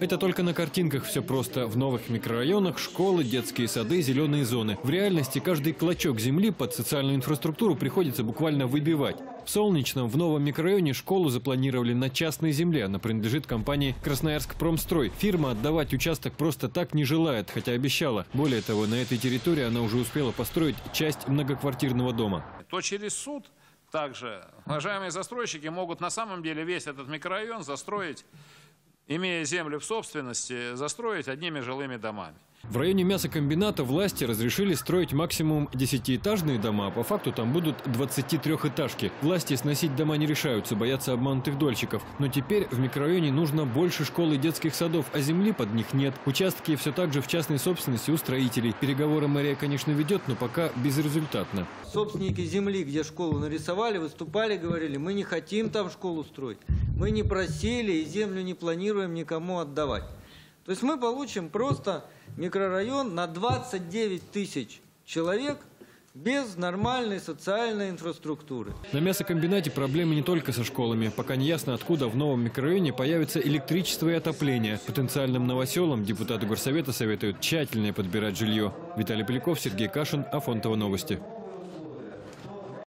Это только на картинках все просто. В новых микрорайонах школы, детские сады, зеленые зоны. В реальности каждый клочок земли под социальную инфраструктуру приходится буквально выбивать. В Солнечном в новом микрорайоне школу запланировали на частной земле. Она принадлежит компании «Красноярск Промстрой». Фирма отдавать участок просто так не желает, хотя обещала. Более того, на этой территории она уже успела построить часть многоквартирного дома. то через суд также уважаемые застройщики могут на самом деле весь этот микрорайон застроить, имея землю в собственности, застроить одними жилыми домами. В районе мясокомбината власти разрешили строить максимум 10-этажные дома, а по факту там будут 23-этажки. Власти сносить дома не решаются, боятся обманутых дольщиков. Но теперь в микрорайоне нужно больше школ и детских садов, а земли под них нет. Участки все так же в частной собственности у строителей. Переговоры мэрия, конечно, ведет, но пока безрезультатно. Собственники земли, где школу нарисовали, выступали, говорили, мы не хотим там школу строить. Мы не просили и землю не планируем никому отдавать. То есть мы получим просто микрорайон на 29 тысяч человек без нормальной социальной инфраструктуры. На мясокомбинате проблемы не только со школами. Пока не ясно, откуда в новом микрорайоне появится электричество и отопление. Потенциальным новоселам депутаты горсовета советуют тщательнее подбирать жилье. Виталий Поляков, Сергей Кашин, Афонтова новости.